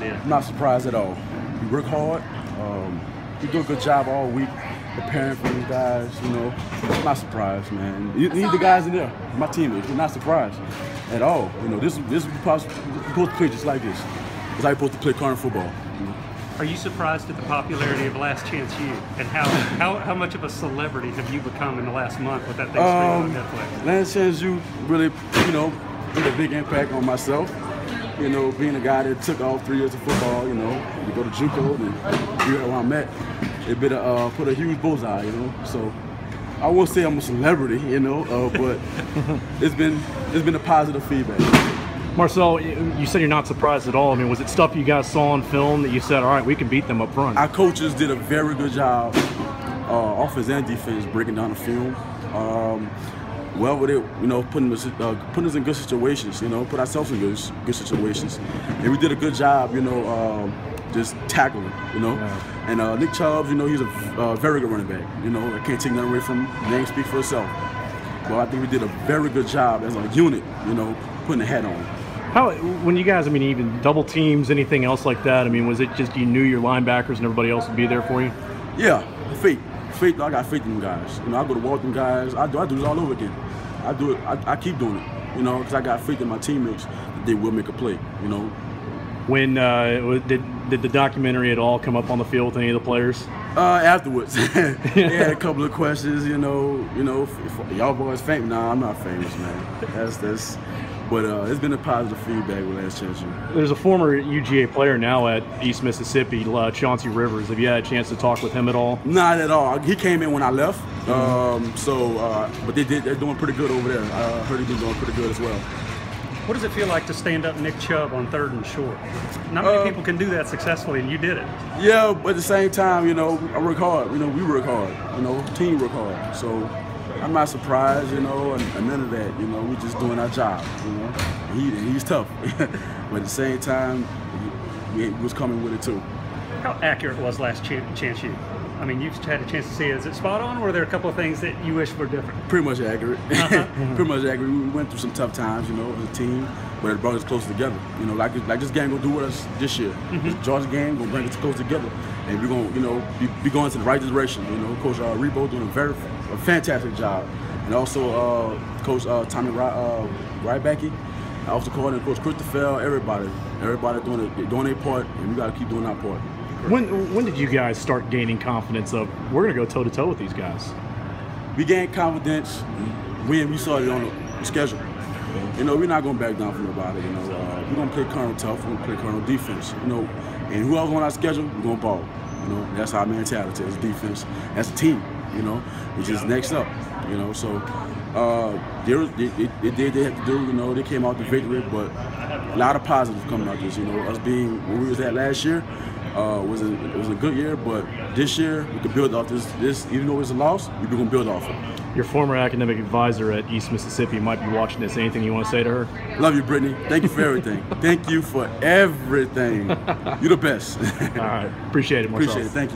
did. I'm not surprised at all. You work hard. Um, we do a good job all week preparing for these guys. You know, I'm not surprised, man. You need the guys in there. My teammates. You're not surprised at all. You know, this this is supposed to play just like this. It's like supposed to play Colonel football. You know? Are you surprised at the popularity of Last Chance U and how, how, how much of a celebrity have you become in the last month with that thing um, on Netflix? Last Chance U really, you know, made a big impact on myself. You know, being a guy that took all three years of football, you know, to go to JUCO and be where I'm at, it been a, uh, put a huge bullseye, you know. So I won't say I'm a celebrity, you know, uh, but it's been it's been a positive feedback. Marcel, you said you're not surprised at all. I mean, was it stuff you guys saw on film that you said, all right, we can beat them up front? Our coaches did a very good job, uh, offense and defense, breaking down the film. Um, well with it, you know, putting us, uh, putting us in good situations, you know, put ourselves in good, good situations. And we did a good job, you know, uh, just tackling, you know. Yeah. And uh, Nick Chubb, you know, he's a uh, very good running back. You know, I can't take nothing away from him. Name speak for itself. Well, I think we did a very good job as a unit, you know, putting the hat on. How when you guys, I mean, even double teams, anything else like that? I mean, was it just you knew your linebackers and everybody else would be there for you? Yeah, faith, faith. I got faith in them guys. You know, I go to Walton guys. I do. I do it all over again. I do it. I, I keep doing it. You know, because I got faith in my teammates that they will make a play. You know. When uh, did did the documentary at all come up on the field with any of the players? Uh, afterwards, they had a couple of questions. You know, you know, if, if y'all boys famous? Nah, I'm not famous, man. That's that's but uh, it's been a positive feedback with Last Chance U. There's a former UGA player now at East Mississippi, uh, Chauncey Rivers. Have you had a chance to talk with him at all? Not at all. He came in when I left. Mm-hmm. Um, so, uh, but they did. They're doing pretty good over there. I heard he's been doing pretty good as well. What does it feel like to stand up Nick Chubb on third and short? Not many uh, people can do that successfully, and you did it. Yeah, but at the same time, you know, I work hard. You know, we work hard. You know, team work hard. So I'm not surprised, you know, and, and, none of that. You know, we're just doing our job, you know. He, he's tough, but at the same time, he, was coming with it too. How accurate was last chance U? I mean, you've had a chance to see it. Is it spot on, or were there a couple of things that you wish were different? Pretty much accurate. Uh-huh. Pretty much accurate. We went through some tough times, you know, as a team, but it brought us closer together. You know, like like this game gonna do with us this year. Mm-hmm. This Georgia game gonna bring us closer together, and we're gonna, you know, be, be going to the right direction. You know, Coach uh, Rebowe doing a very a fantastic job, and also uh, Coach uh, Tommy Ry- uh, Rybacky, also calling Coach Christopher, everybody, everybody doing it, doing their part, and we got to keep doing our part. When when did you guys start gaining confidence of we're gonna go toe to toe with these guys? We gained confidence when we saw it on the schedule. You know, we're not gonna back down from nobody. You know, uh, we're gonna play Colonel tough. We're gonna play Colonel defense. You know, and whoever's on our schedule, we're gonna ball. You know, that's our mentality as defense, as a team. You know, which is next up. You know, so uh, they, they, they did they had to do. You know, they came out the victory, but a lot of positives coming out of this. You know, us being where we was at last year uh, was a, it was a good year, but this year we could build off this. This even though it's a loss, we're gonna build off it. Your former academic advisor at East Mississippi might be watching this. Anything you want to say to her? Love you, Brittany. Thank you for everything. Thank you for everything. You're the best. All right, appreciate it. Marcel. Appreciate it. Thank you.